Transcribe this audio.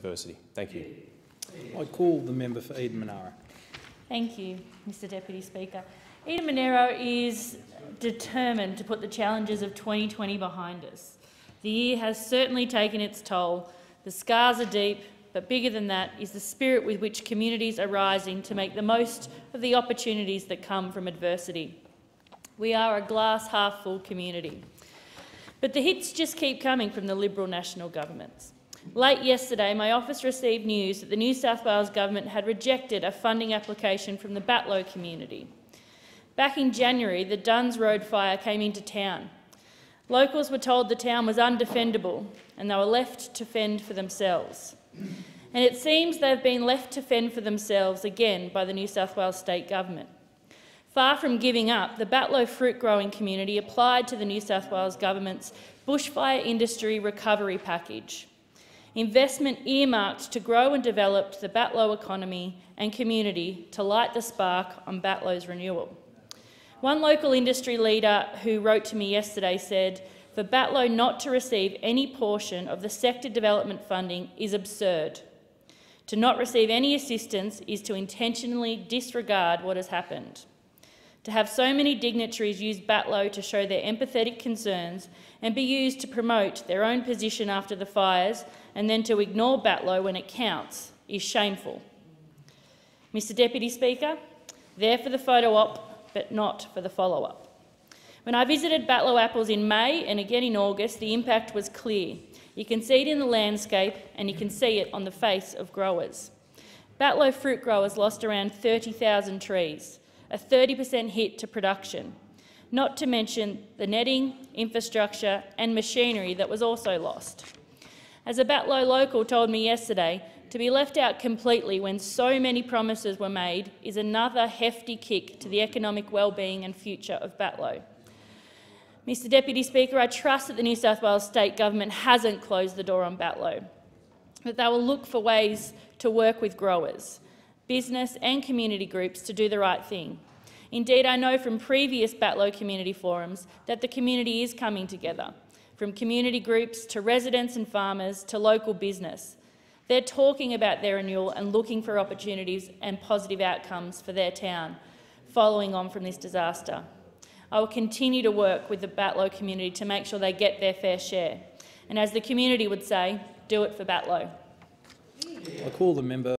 diversity. Thank you. I call the member for Eden Monaro. Thank you, Mr Deputy Speaker. Eden Monaro is determined to put the challenges of 2020 behind us. The year has certainly taken its toll. The scars are deep, but bigger than that is the spirit with which communities are rising to make the most of the opportunities that come from adversity. We are a glass half full community. But the hits just keep coming from the Liberal national governments. Late yesterday, my office received news that the New South Wales government had rejected a funding application from the Batlow community. Back in January, the Dunns Road fire came into town. Locals were told the town was undefendable and they were left to fend for themselves. And it seems they've been left to fend for themselves again by the New South Wales state government. Far from giving up, the Batlow fruit growing community applied to the New South Wales government's bushfire industry recovery package. Investment earmarked to grow and develop the Batlow economy and community to light the spark on Batlow's renewal. One local industry leader who wrote to me yesterday said, for Batlow not to receive any portion of the sector development funding is absurd. To not receive any assistance is to intentionally disregard what has happened. To have so many dignitaries use Batlow to show their empathetic concerns and be used to promote their own position after the fires and then to ignore Batlow when it counts is shameful. Mr Deputy Speaker, there for the photo op, but not for the follow-up. When I visited Batlow Apples in May and again in August, the impact was clear. You can see it in the landscape and you can see it on the face of growers. Batlow fruit growers lost around 30,000 trees, a 30 per cent hit to production, not to mention the netting, infrastructure and machinery that was also lost. As a Batlow local told me yesterday, to be left out completely when so many promises were made is another hefty kick to the economic well-being and future of Batlow. Mr Deputy Speaker, I trust that the New South Wales State Government hasn't closed the door on Batlow, but they will look for ways to work with growers, business and community groups to do the right thing. Indeed, I know from previous Batlow community forums that the community is coming together, from community groups to residents and farmers to local business. They're talking about their renewal and looking for opportunities and positive outcomes for their town, following on from this disaster. I will continue to work with the Batlow community to make sure they get their fair share. And as the community would say, do it for Batlow. I call the member